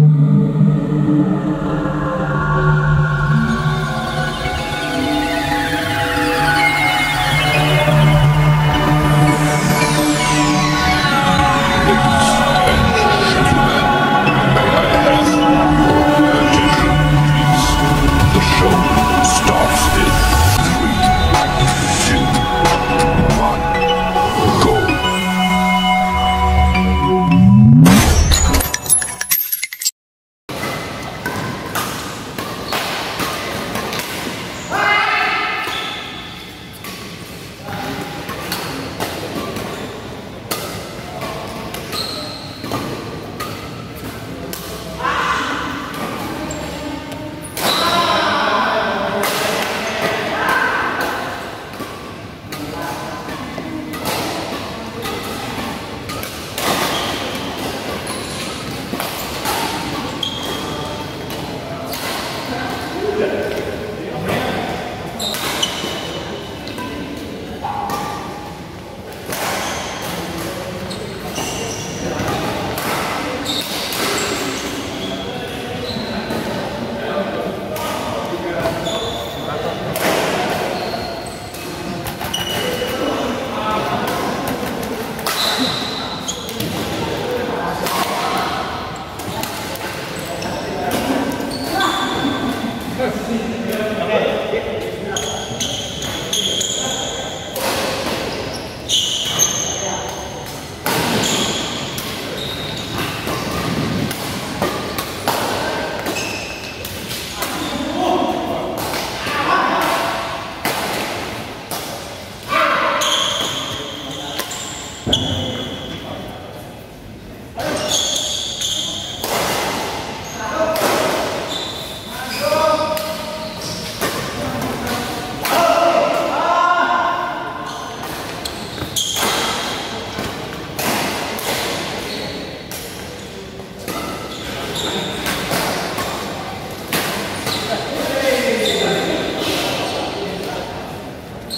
The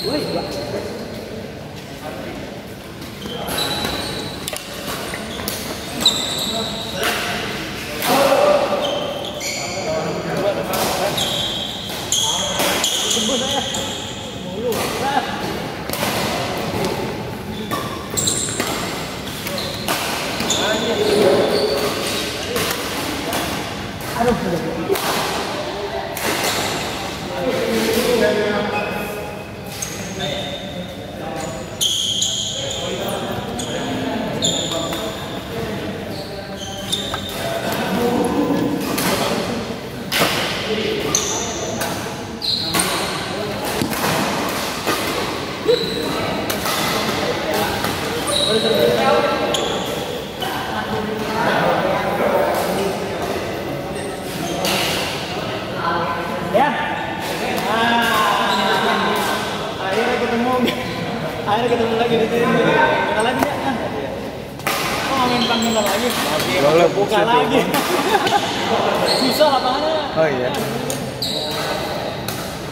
我也一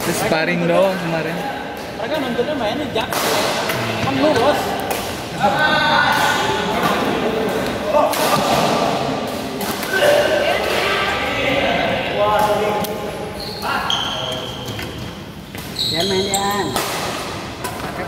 Itu sparring doang kemarin. Mereka nontonnya mainnya jak. Kan lurus. Yan main yan. Pakai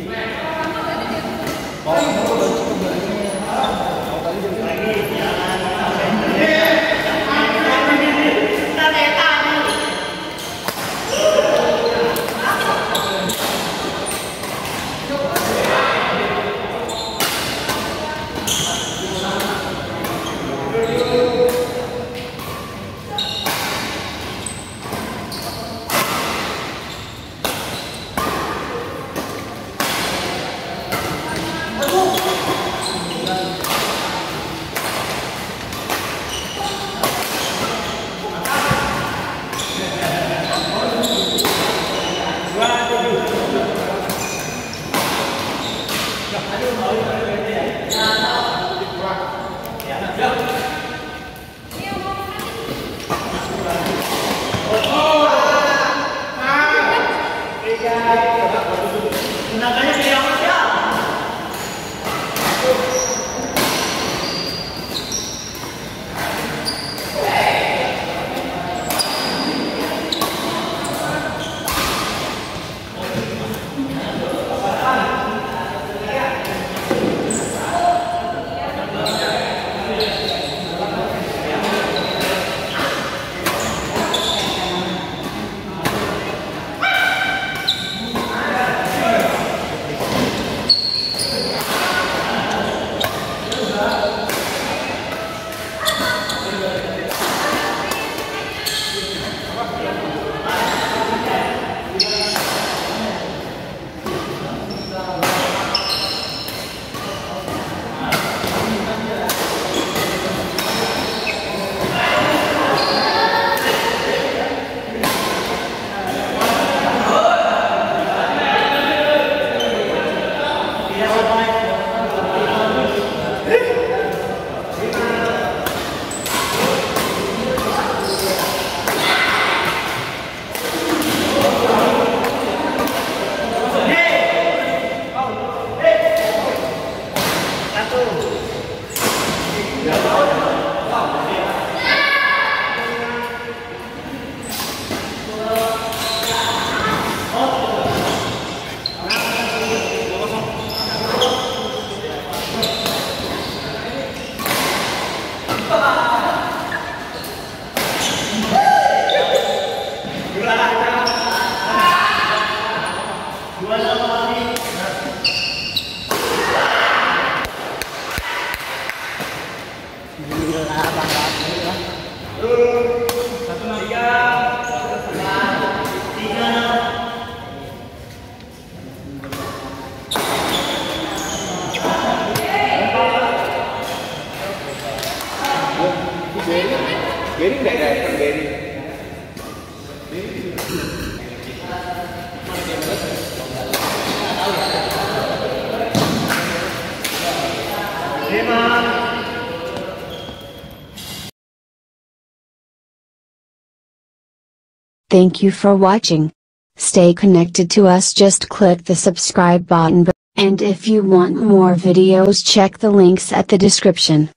Amen. Nggak datang Beri? Thank you for watching. Stay connected to us just click the subscribe button and if you want more videos check the links at the description.